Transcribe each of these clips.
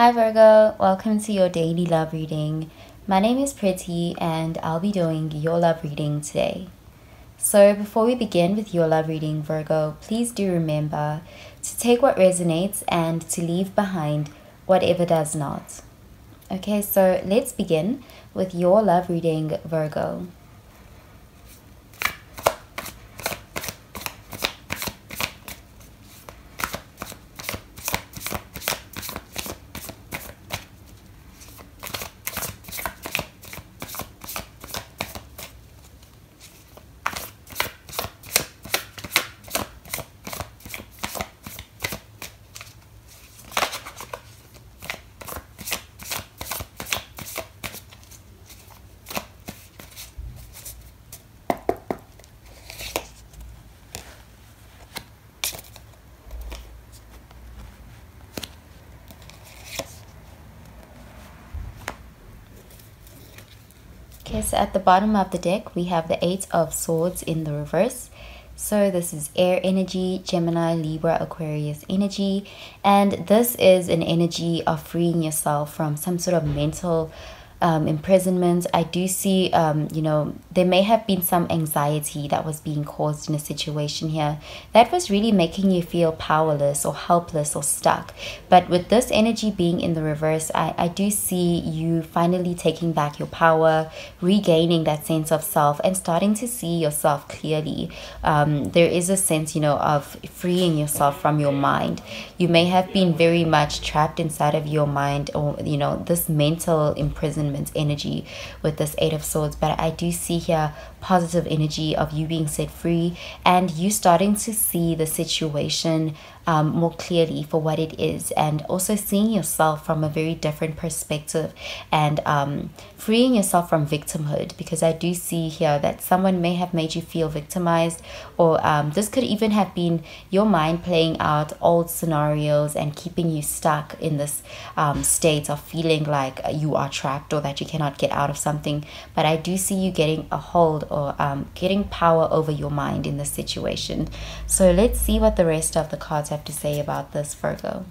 Hi Virgo, welcome to your daily love reading. My name is Pretty and I'll be doing your love reading today. So, before we begin with your love reading, Virgo, please do remember to take what resonates and to leave behind whatever does not. Okay, so let's begin with your love reading, Virgo. At the bottom of the deck, we have the Eight of Swords in the reverse. So this is air energy, Gemini, Libra, Aquarius energy. And this is an energy of freeing yourself from some sort of mental um, imprisonment. I do see, um, you know, there may have been some anxiety that was being caused in a situation here that was really making you feel powerless or helpless or stuck. But with this energy being in the reverse, I, I do see you finally taking back your power, regaining that sense of self, and starting to see yourself clearly. Um, there is a sense, you know, of freeing yourself from your mind. You may have been very much trapped inside of your mind or, you know, this mental imprisonment energy with this Eight of Swords, but I do see here positive energy of you being set free and you starting to see the situation um, more clearly for what it is and also seeing yourself from a very different perspective and um, freeing yourself from victimhood because I do see here that someone may have made you feel victimized or um, this could even have been your mind playing out old scenarios and keeping you stuck in this um, state of feeling like you are trapped or that you cannot get out of something. But I do see you getting a hold or um, getting power over your mind in this situation so let's see what the rest of the cards have to say about this, Virgo.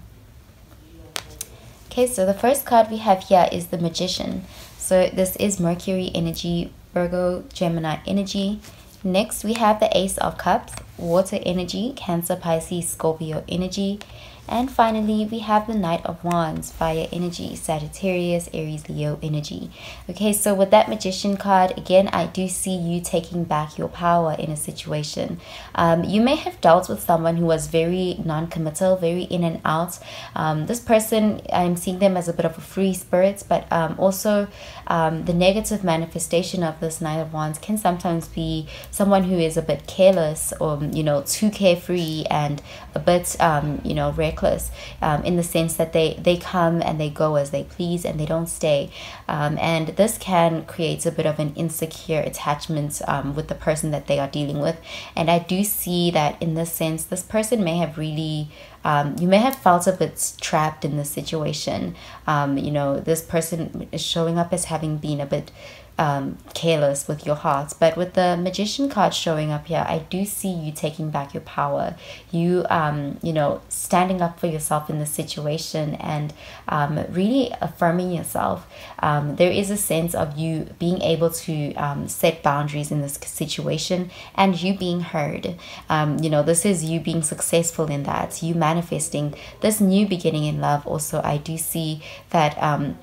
Okay, so the first card we have here is the Magician. So this is Mercury energy, Virgo, Gemini energy. Next, we have the Ace of Cups, Water energy, Cancer, Pisces, Scorpio energy. And finally, we have the Knight of Wands, Fire Energy, Sagittarius, Aries, Leo Energy. Okay, so with that Magician card, again, I do see you taking back your power in a situation. Um, you may have dealt with someone who was very non-committal, very in and out. Um, this person, I'm seeing them as a bit of a free spirit, but um, also um, the negative manifestation of this Knight of Wands can sometimes be someone who is a bit careless or, you know, too carefree and a bit, um, you know, reckless reckless um, in the sense that they they come and they go as they please and they don't stay. Um, and this can create a bit of an insecure attachment um, with the person that they are dealing with. And i do see that in this sense this person may have really um, you may have felt a bit trapped in this situation. Um, you know this person is showing up as having been a bit um, careless with your heart. But with the magician card showing up here, I do see you taking back your power. You, um, you know, standing up for yourself in the situation and um, really affirming yourself. Um, there is a sense of you being able to um, set boundaries in this situation and you being heard. Um, you know, this is you being successful in that. You manifesting this new beginning in love. Also, I do see that. Um,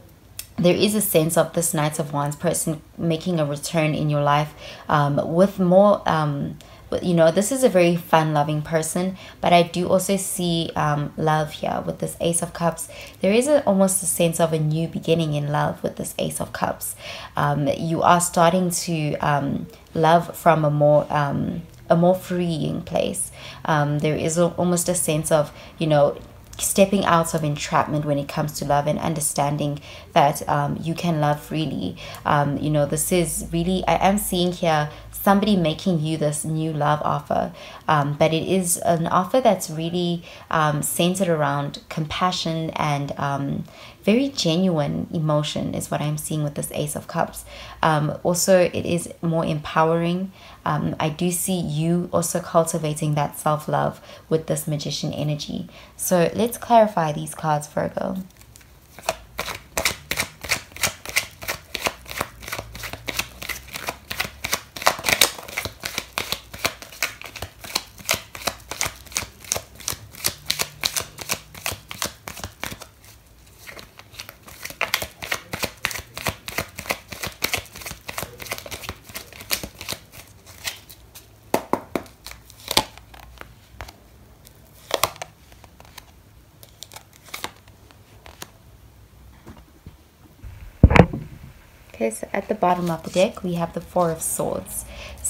there is a sense of this Knights of Wands person making a return in your life um, with more. Um, you know, this is a very fun loving person, but I do also see um, love here with this Ace of Cups. There is a, almost a sense of a new beginning in love with this Ace of Cups. Um, you are starting to um, love from a more um, a more freeing place. Um, there is a, almost a sense of, you know, stepping out of entrapment when it comes to love and understanding that um, you can love freely. Um, you know, this is really, I am seeing here somebody making you this new love offer, um, but it is an offer that's really um, centered around compassion and um, very genuine emotion is what I'm seeing with this Ace of Cups. Um, also, it is more empowering. Um, I do see you also cultivating that self love with this Magician energy. So let's clarify these cards, Virgo. So at the bottom of the deck, we have the Four of Swords.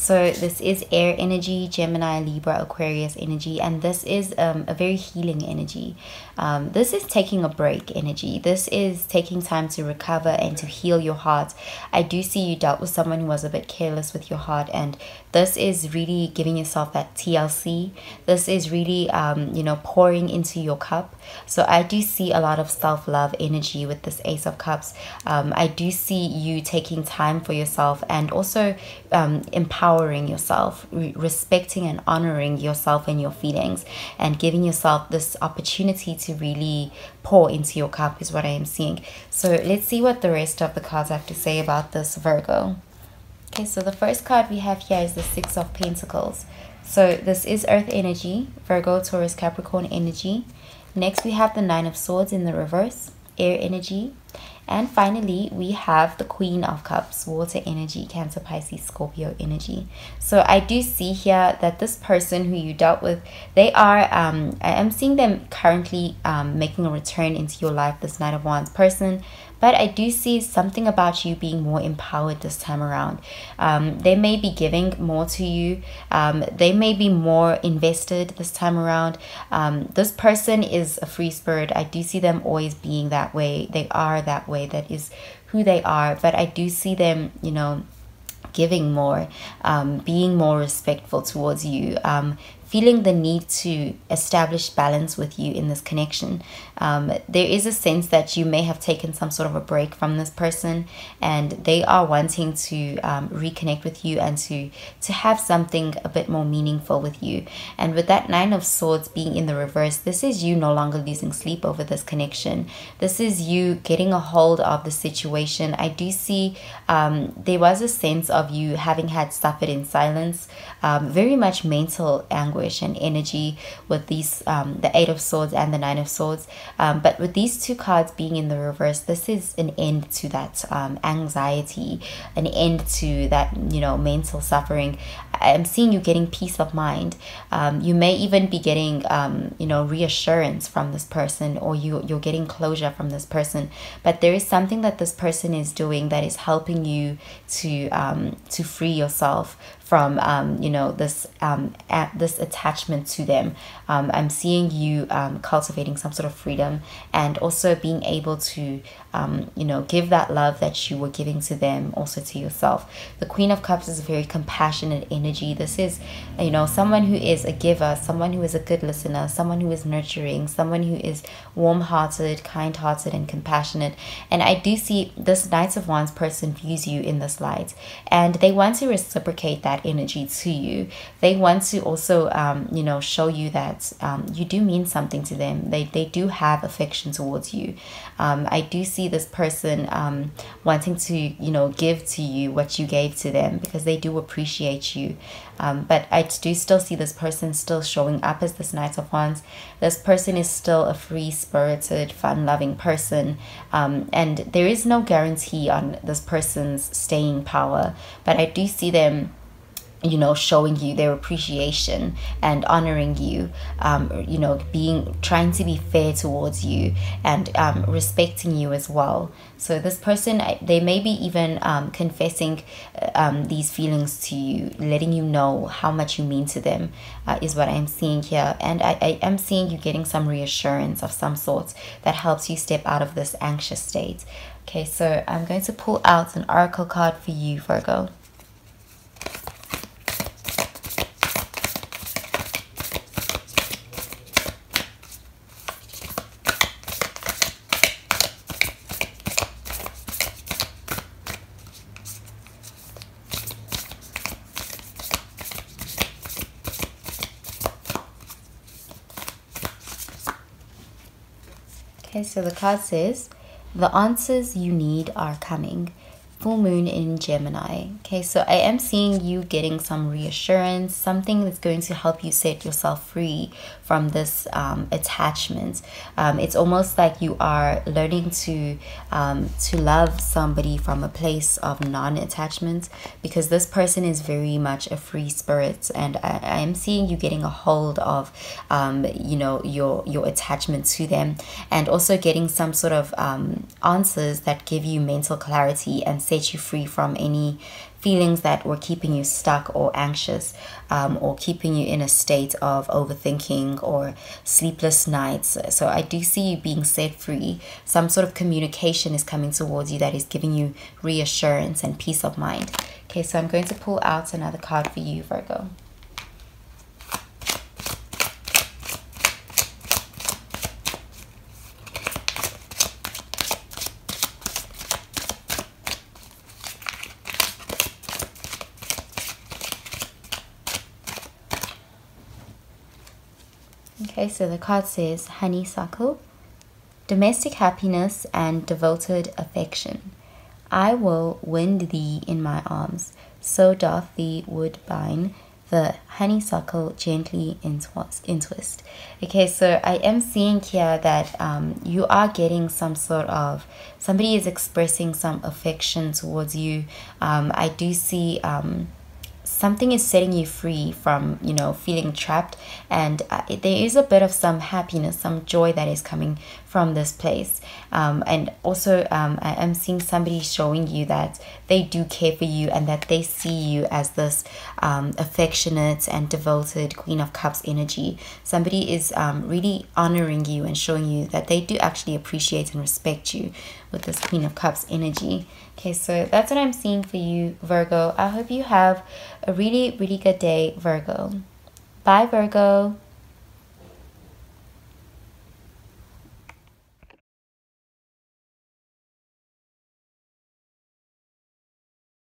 So this is air energy, Gemini, Libra, Aquarius energy, and this is um, a very healing energy. Um, this is taking a break energy. This is taking time to recover and to heal your heart. I do see you dealt with someone who was a bit careless with your heart, and this is really giving yourself that TLC. This is really, um, you know, pouring into your cup. So I do see a lot of self love energy with this Ace of Cups. Um, I do see you taking time for yourself and also um, empowering yourself, re respecting and honoring yourself and your feelings, and giving yourself this opportunity to really pour into your cup, is what I am seeing. So let's see what the rest of the cards have to say about this Virgo. Okay, so the first card we have here is the Six of Pentacles. So this is Earth energy, Virgo, Taurus, Capricorn energy. Next, we have the Nine of Swords in the reverse, air energy. And finally, we have the Queen of Cups, water energy, Cancer, Pisces, Scorpio energy. So I do see here that this person who you dealt with, they are, um, I am seeing them currently um, making a return into your life, this Knight of Wands person but I do see something about you being more empowered this time around. Um, they may be giving more to you, um, they may be more invested this time around. Um, this person is a free spirit. I do see them always being that way. They are that way. That is who they are. But I do see them, you know, giving more, um, being more respectful towards you, um, feeling the need to establish balance with you in this connection. Um, there is a sense that you may have taken some sort of a break from this person and they are wanting to um, reconnect with you and to, to have something a bit more meaningful with you. And with that Nine of Swords being in the reverse, this is you no longer losing sleep over this connection. This is you getting a hold of the situation. I do see um, there was a sense of you having had suffered in silence, um, very much mental anguish and energy with these um, the eight of swords and the nine of swords. Um, but with these two cards being in the reverse this is an end to that um, anxiety an end to that you know mental suffering. I'm seeing you getting peace of mind. Um, you may even be getting um, you know reassurance from this person or you you're getting closure from this person. But there is something that this person is doing that is helping you to um, to free yourself from um, you know this um, this attachment to them. Um, i'm seeing you um, cultivating some sort of freedom and also being able to um, you know give that love that you were giving to them also to yourself the queen of cups is a very compassionate energy this is you know someone who is a giver someone who is a good listener someone who is nurturing someone who is warm-hearted kind-hearted and compassionate and i do see this knights of wands person views you in this light and they want to reciprocate that that energy to you. They want to also, um, you know, show you that um, you do mean something to them. They, they do have affection towards you. Um, I do see this person um, wanting to, you know, give to you what you gave to them because they do appreciate you. Um, but I do still see this person still showing up as this Knight of Wands. This person is still a free spirited, fun loving person. Um, and there is no guarantee on this person's staying power. But I do see them you know showing you their appreciation and honoring you um, you know being trying to be fair towards you and um, respecting you as well. So this person they may be even um, confessing uh, um, these feelings to you letting you know how much you mean to them uh, is what i'm seeing here. And I, I am seeing you getting some reassurance of some sort that helps you step out of this anxious state. Okay so i'm going to pull out an oracle card for you virgo Okay, so the card says, the answers you need are coming full moon in Gemini. Okay, so I am seeing you getting some reassurance, something that's going to help you set yourself free from this um, attachment. Um, it's almost like you are learning to um, to love somebody from a place of non-attachment because this person is very much a free spirit, and I, I am seeing you getting a hold of um, you know your your attachment to them, and also getting some sort of um, answers that give you mental clarity and set you free from any feelings that were keeping you stuck or anxious um, or keeping you in a state of overthinking or sleepless nights. So I do see you being set free. Some sort of communication is coming towards you that is giving you reassurance and peace of mind. Okay, so I'm going to pull out another card for you, Virgo. Okay, so the card says honeysuckle, domestic happiness and devoted affection. I will wind thee in my arms, so doth the woodbine the honeysuckle gently entwist. Okay, so I am seeing here that um, you are getting some sort of somebody is expressing some affection towards you. Um, I do see um, something is setting you free from you know feeling trapped. And uh, there is a bit of some happiness some joy that is coming from this place um, and also um, i am seeing somebody showing you that they do care for you and that they see you as this um, affectionate and devoted queen of cups energy somebody is um, really honoring you and showing you that they do actually appreciate and respect you with this queen of cups energy Okay, so that's what I'm seeing for you, Virgo. I hope you have a really, really good day, Virgo. Bye, Virgo.